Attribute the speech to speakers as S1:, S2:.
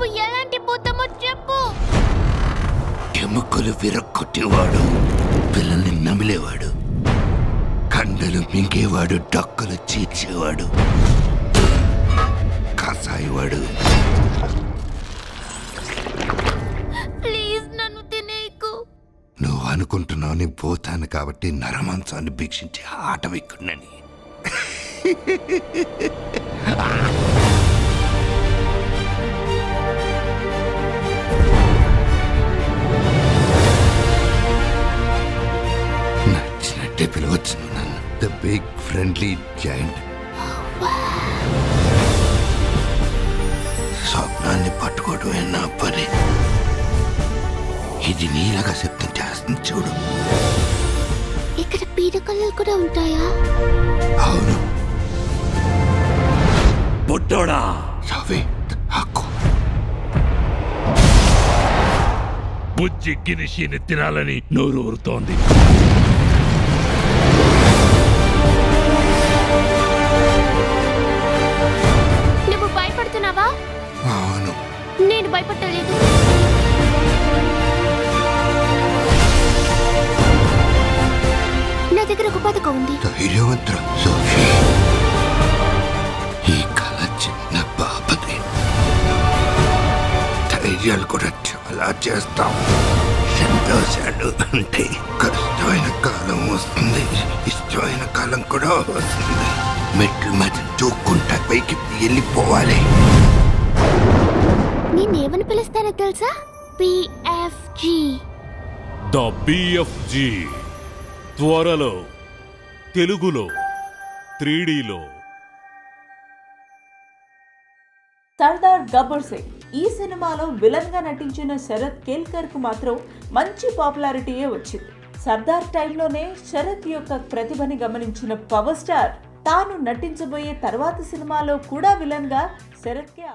S1: నువ్వు ఎలాంటి భూతమో చెప్పు. ఎముకలు విరక్కొట్టేవాడు పిల్లల్ని నమిలేవాడు కండలు మింగేవాడు డక్కులు చీర్చేవాడు కాసాయివాడు.
S2: ప్లీజ్ నన్ను
S1: నువ్వు అనుకుంటున్నావు నీ పోతాను కాబట్టి నరమాంసాన్ని భీక్షించి ఆటవిక్కున్నని నచ్చినట్టే పిలవచ్చు నన్ను. ద బిగ్ ఫ్రెండ్లీ జాయింట్ స్వప్నాన్ని పట్టుకోవడమే నా పని. ఇది నీలగా శబ్దం చేస్తుంది చూడు.
S2: ఇక్కడ పీడకలలు కూడా ఉంటాయా?
S1: అవును.
S3: బుడ్డోడా
S1: సవి హక్కు
S3: బుజ్జి గినిషిని తినాలని నోరు
S1: అవును.
S2: నేను భయపడలేదు. నా దగ్గర ఒక పథకం ఉంది.
S1: ధైర్యవంతుడు సోఫీ ఈ కళ చిన్న పాపది. ధైర్యాలు కూడా చాలా చేస్తాం. సంతోషాలు అంటే కష్టమైన కాలం వస్తుంది. ఇష్టమైన కాలం కూడా వస్తుంది. మెట్లు మధ్య దూక్కుంటా పైకి వెళ్ళిపోవాలి.
S2: నేనేమని పిలుస్తానో తెలుసా? పిఎఫ్జి
S3: ద బిఎఫ్జి త్వరలో తెలుగులో త్రీడీలో.
S4: సర్దార్ గబ్బర్ సింగ్ ఈ సినిమాలో విలన్గా నటించిన శరత్ కేల్కర్కు మాత్రం మంచి పాపులారిటీయే వచ్చింది. సర్దార్ టైంలోనే శరత్ యొక్క ప్రతిభని గమనించిన పవర్ స్టార్ తాను నటించబోయే తర్వాత సినిమాలో కూడా విలన్గా శరత్ కే